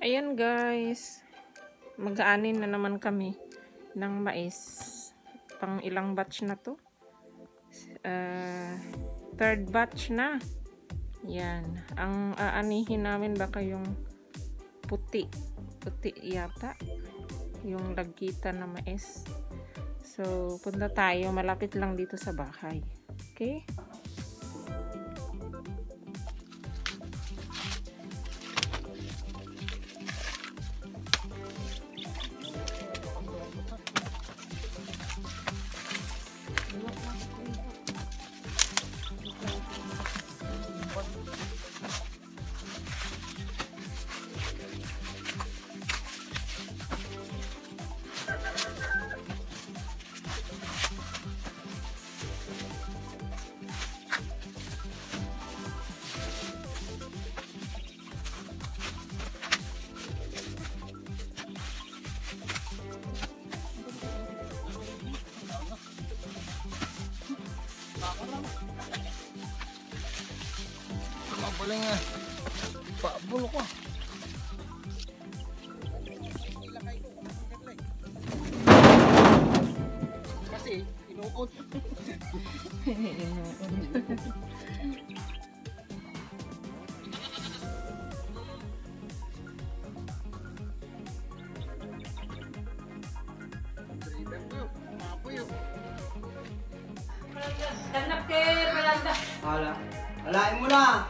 Ayan guys. Mag-aanin na naman kami ng mais. Pang ilang batch na to? Uh, third batch na. Yan. Ang aanihin namin baka yung puti. Puti yata. Yung lagkita na mais. So, punta tayo. Malapit lang dito sa bahay. Okay? Inuot. Kanak ke palanda. Hala. Halain mo na.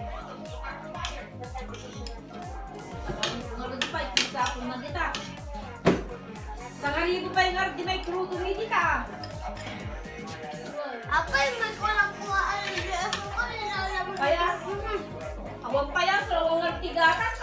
Sakali ko pa kita. Apa yung magkulang ko ang Payas? Awang payas, lawang artigatan